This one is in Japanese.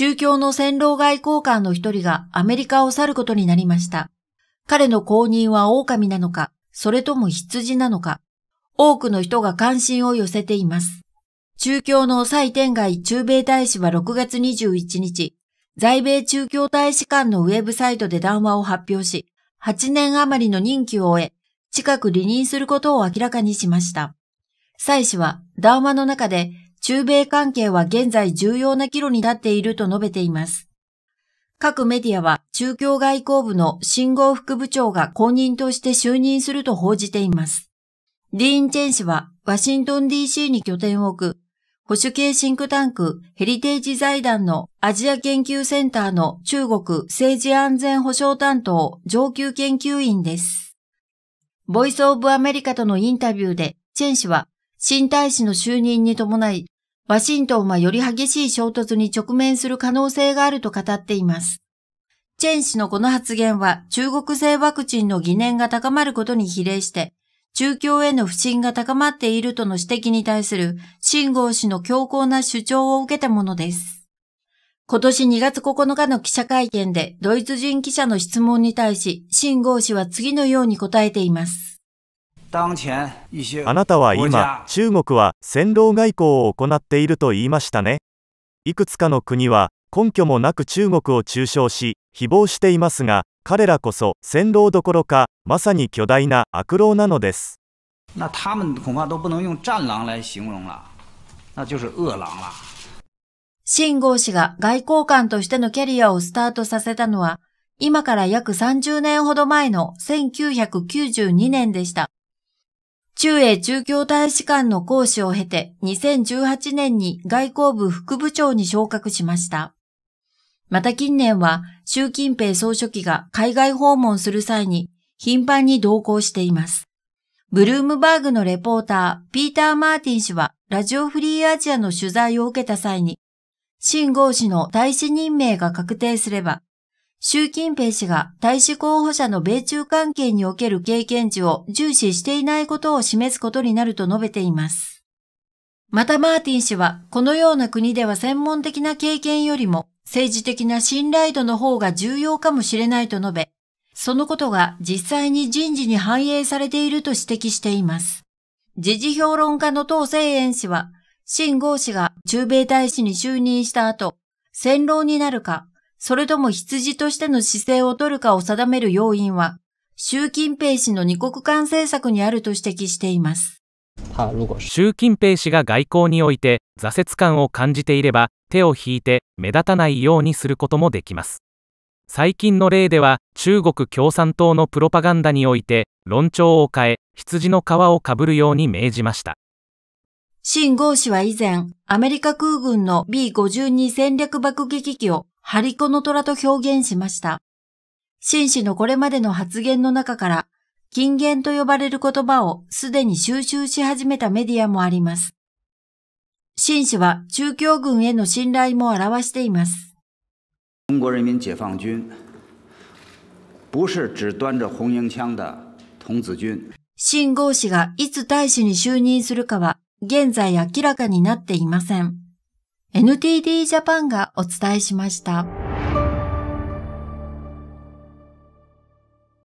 中共の戦狼外交官の一人がアメリカを去ることになりました。彼の後任は狼なのか、それとも羊なのか、多くの人が関心を寄せています。中共の蔡天外中米大使は6月21日、在米中共大使館のウェブサイトで談話を発表し、8年余りの任期を終え、近く離任することを明らかにしました。蔡氏は談話の中で、中米関係は現在重要な岐路になっていると述べています。各メディアは中共外交部の信号副部長が公認として就任すると報じています。ディーン・チェン氏はワシントン DC に拠点を置く保守系シンクタンクヘリテージ財団のアジア研究センターの中国政治安全保障担当上級研究員です。ボイスオブアメリカとのインタビューでチェン氏は新大使の就任に伴いワシントンはより激しい衝突に直面する可能性があると語っています。チェン氏のこの発言は中国製ワクチンの疑念が高まることに比例して、中共への不信が高まっているとの指摘に対する秦剛氏の強硬な主張を受けたものです。今年2月9日の記者会見でドイツ人記者の質問に対し、秦剛氏は次のように答えています。あなたは今、中国は戦狼外交を行っていると言いましたね。いくつかの国は根拠もなく中国を中傷し、誹謗していますが、彼らこそ戦狼どころか、まさに巨大な悪狼なのです。那他们恐怕都不能用战狼来形容了。那就是恶狼了。秦剛氏が外交官としてのキャリアをスタートさせたのは、今から約30年ほど前の1992年でした。中英中共大使館の講師を経て2018年に外交部副部長に昇格しました。また近年は習近平総書記が海外訪問する際に頻繁に同行しています。ブルームバーグのレポーター、ピーター・マーティン氏はラジオフリーアジアの取材を受けた際に、新豪氏の大使任命が確定すれば、習近平氏が大使候補者の米中関係における経験値を重視していないことを示すことになると述べています。またマーティン氏は、このような国では専門的な経験よりも政治的な信頼度の方が重要かもしれないと述べ、そのことが実際に人事に反映されていると指摘しています。時事評論家の東清園氏は、新豪氏が中米大使に就任した後、戦狼になるか、それとも羊としての姿勢を取るかを定める要因は、習近平氏の二国間政策にあると指摘しています。習近平氏が外交において挫折感を感じていれば手を引いて目立たないようにすることもできます。最近の例では中国共産党のプロパガンダにおいて論調を変え羊の皮をかぶるように命じました。新豪氏は以前、アメリカ空軍の B52 戦略爆撃機をハリコの虎と表現しました。紳士のこれまでの発言の中から、金言と呼ばれる言葉をすでに収集し始めたメディアもあります。紳士は中共軍への信頼も表しています。中国人民解放軍不是只端着红缨枪的童子軍。氏がいつ大使に就任するかは現在明らかになっていません。NTD ジャパンがお伝えしました。